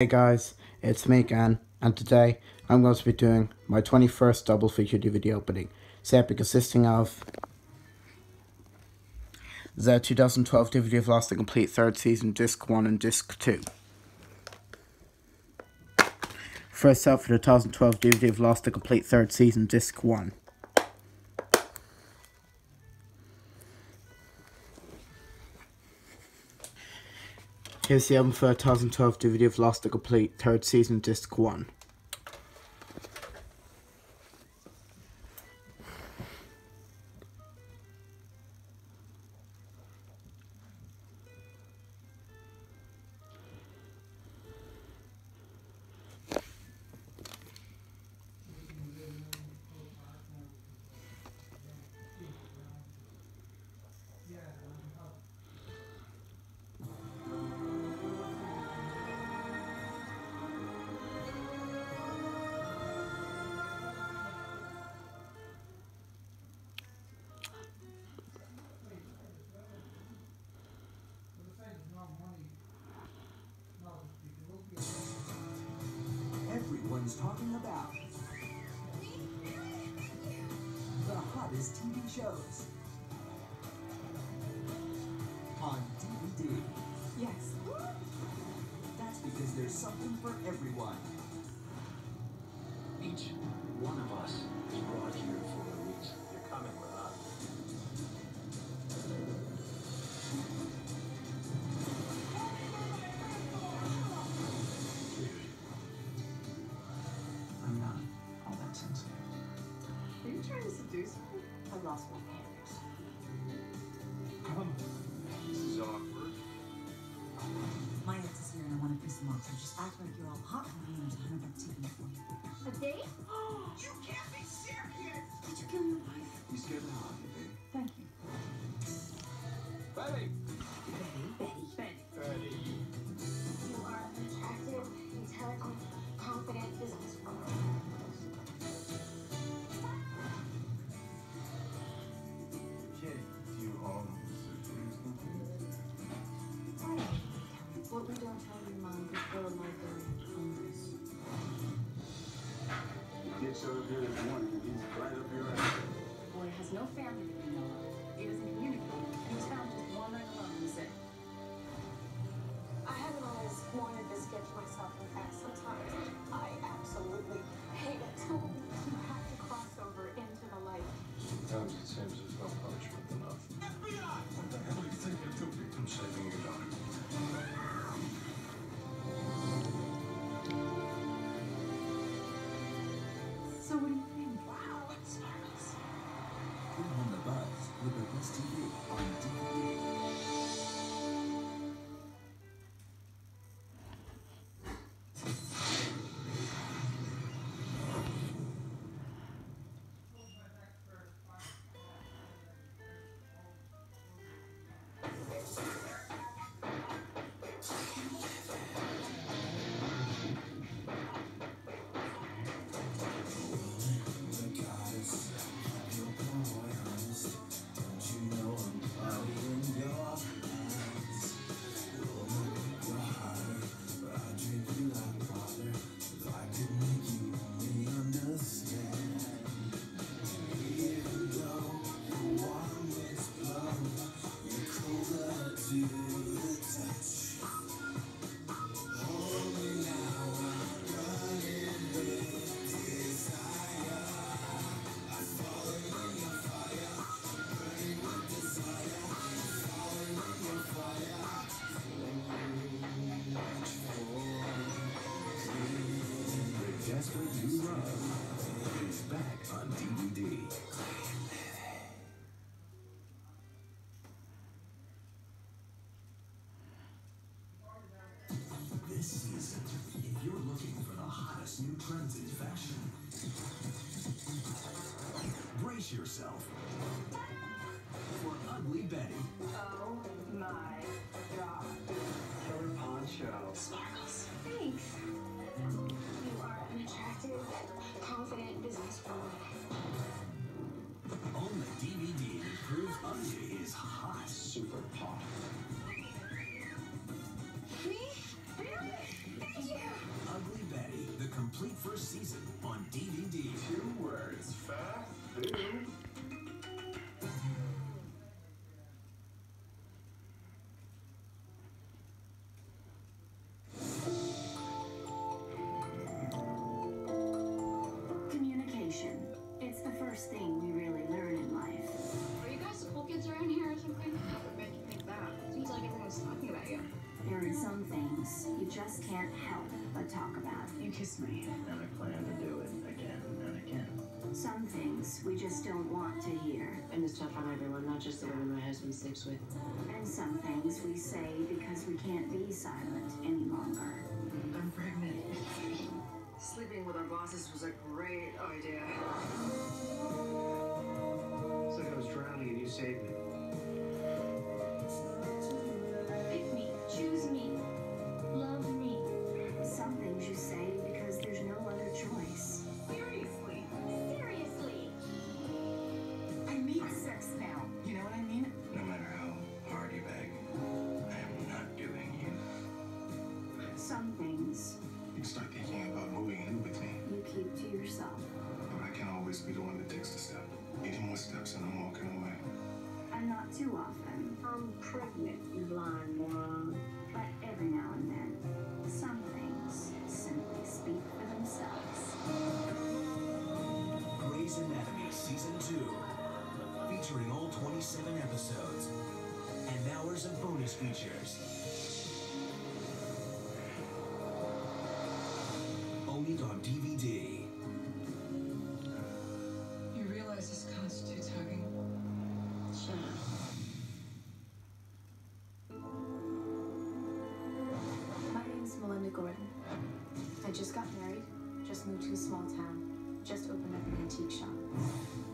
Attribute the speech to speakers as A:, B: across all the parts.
A: Hey guys, it's me again, and today I'm going to be doing my 21st double feature DVD opening, set consisting of the 2012 DVD of Lost the Complete third season, disc 1 and disc 2. First up for the 2012 DVD of Lost the Complete third season, disc 1. Here's the album for 2012 DVD of Lost the Complete, third season, disc 1.
B: Shows. On DVD.
C: Yes.
B: That's because there's something for everyone.
D: Each one of us is brought here
C: I lost my pants.
D: Come. This is awkward.
E: My ex is here and I want to piss him off, so just act like you're all hot and there's a hundred bucks taken for you.
C: A date?
B: you can't be serious!
E: Did you kill your wife?
D: You scared the hell Out of here this morning and he's right up your.
C: Boy has no family
B: with the
F: Desperate You Love is back on DVD.
C: Things we just don't want to hear.
G: And it's tough on everyone, not just the women my husband sleeps with.
C: And some things we say because we can't be silent any longer.
G: I'm pregnant. Sleeping with our bosses was a great idea.
H: It's like I was drowning and you saved me.
F: 2, featuring all 27 episodes and hours of bonus features. Own it on DVD.
G: You realize this constitutes hugging? Shut up.
I: My name's Melinda Gordon. I just got married, just moved to a small town, just opened up an antique shop.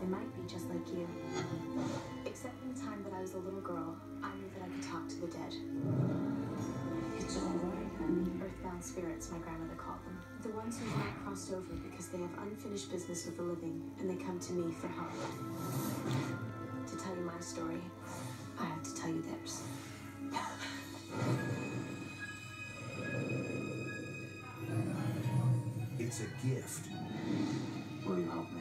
I: I might be just like you. Except in the time that I was a little girl, I knew that I could talk to the dead.
G: It's all right, honey.
I: Earthbound spirits, my grandmother called them. The ones who have not crossed over because they have unfinished business with the living and they come to me for help. To tell you my story, I have to tell you theirs.
F: It's a gift.
H: Will you help me?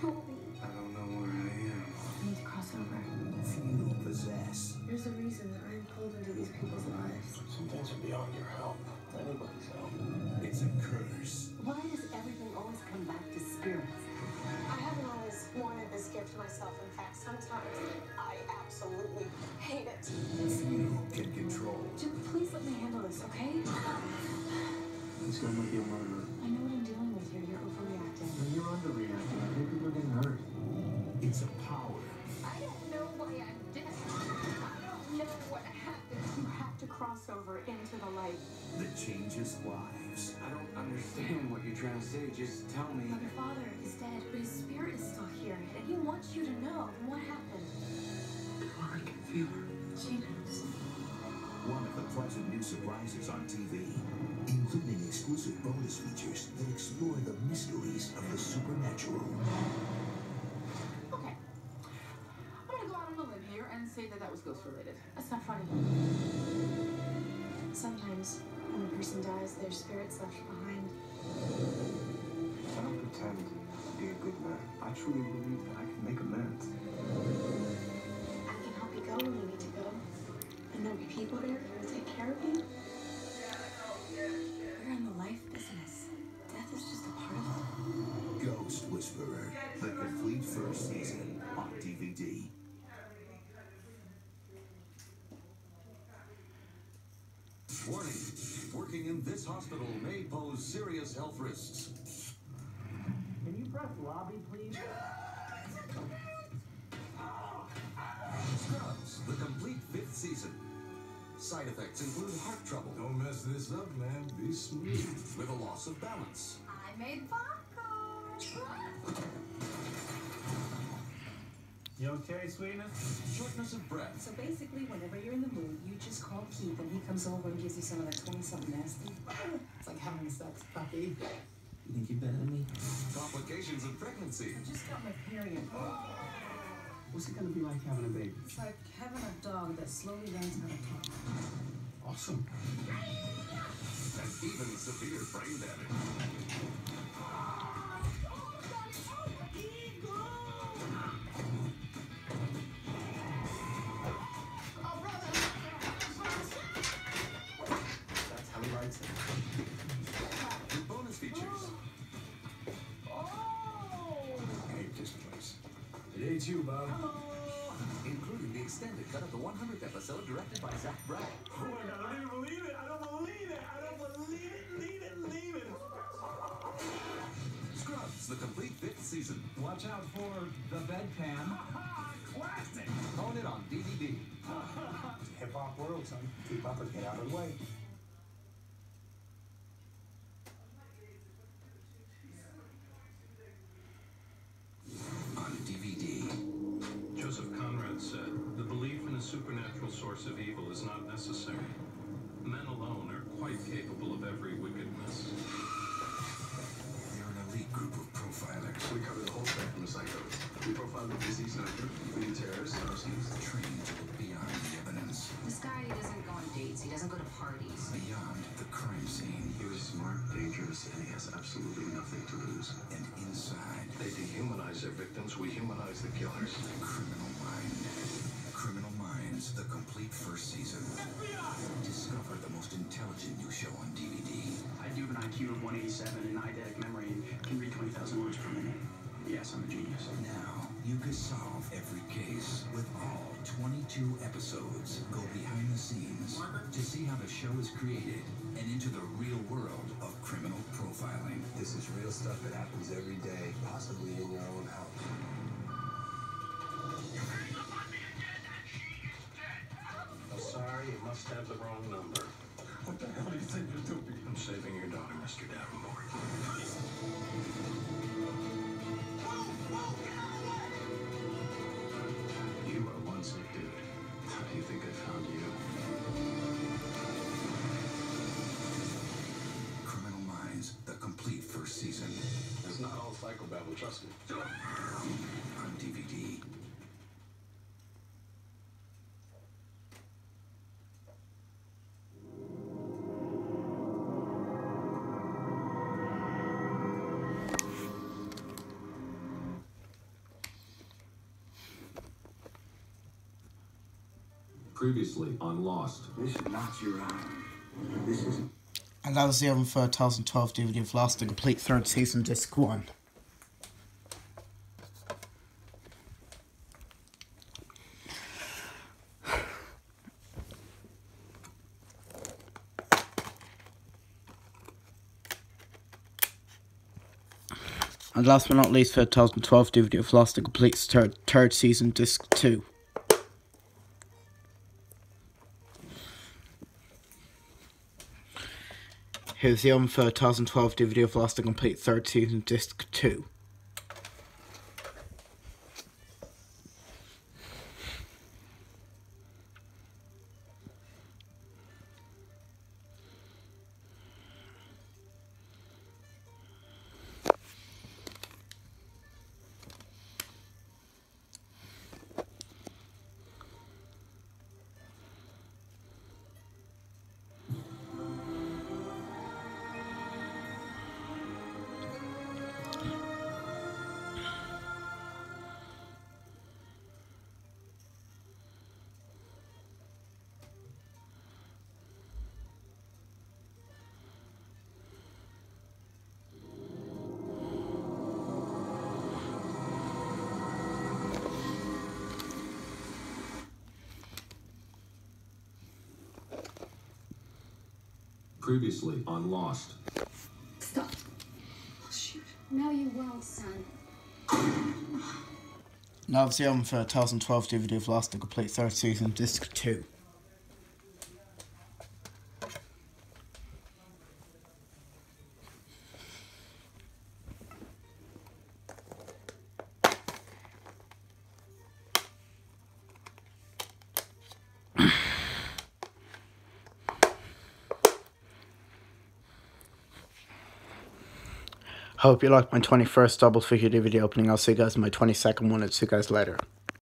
J: Help me.
H: I don't know where I am.
I: I need to cross over.
F: Few possess.
I: There's a reason that I'm pulled into these people's lives.
D: Some things are beyond your help. Anybody's help.
F: It's a curse.
E: Why does everything always come back to spirits?
J: I haven't always wanted this gift myself. In fact, sometimes
H: tell me.
I: But your father is dead, but his spirit is still here, and he wants you to know what happened.
H: I can feel her.
I: She knows.
F: One of the pleasant new surprises on TV, including exclusive bonus features that explore the mysteries of the supernatural.
C: Okay. I'm gonna go out on a limb here and say that that was ghost related.
I: That's not funny. Sometimes, when a person dies, their spirit's left behind.
H: I don't to be a good man. I truly believe that I can make amends.
I: I can help you go when you need to go. And there'll be people there who will take care of you. We're in the life business. Death is just a part of it.
F: Ghost Whisperer, the complete first season on DVD.
K: Warning, working in this hospital may pose serious health risks.
H: Can lobby, please?
K: Scrubs, the complete fifth season. Side effects include heart trouble
D: Don't mess this up, man. Be smooth.
K: with a loss of balance.
C: I made popcorn.
H: You okay, sweetness?
K: Shortness of breath.
E: So basically, whenever you're in the mood, you just call Keith and he comes over and gives you some of that 20 something nasty. It's like having sex, puppy.
H: You think you're better than me?
K: Complications of pregnancy.
E: I just got my period.
H: What's it going to be like having a baby?
E: It's like having a dog that slowly learns how to talk.
H: Awesome.
K: And even severe brain damage.
L: Oh, brother!
B: That's how he writes it. Hates you, Bob.
L: Including the extended cut of the 100th episode directed by Zach Braff.
B: Oh my god, I don't even believe it. I don't believe it. I don't believe it. Leave it. Leave it.
L: Scrubs, the complete fifth season.
M: Watch out for the bedpan.
B: Classic.
L: Own it on DVD.
B: Hip hop world, son. Keep up or get out of the way. Absolutely nothing to lose.
F: and inside
N: They dehumanize their victims, we humanize the killers.
F: The Criminal Mind. Criminal Minds, the complete first season. FBI! Discover the most intelligent new show on DVD.
M: I do have an IQ of 187 and eidetic memory and can read 20,000 words per minute. Yes, I'm a genius.
F: Now, you can solve every case with all 22 episodes. Go behind the scenes to see how the show is created and into the real world of criminal profiling.
B: This is real stuff that happens every day, possibly in your own house.
N: I'm sorry, you must have the wrong number.
B: What the hell do you think you're doing?
N: I'm saving your daughter, Mr. Davenport.
B: Trust me.
F: on DVD.
O: Previously on Lost.
M: This is not your island. This is
A: And that was the Oven for 2012 DVD of Lost, the complete third season, disc one. And last but not least, for 2012 DVD of Lost, the complete third, third season, disc two. Here's the Oven for 2012 DVD of Lost, the complete third season, disc two.
O: Previously on Lost.
P: Stop. Oh, shoot. No, you won't, son.
A: Now it's the Oven for 2012 DVD of Lost, the complete third season, disc two. I hope you liked my 21st double figure DVD opening. I'll see you guys in my 22nd one and see you guys later.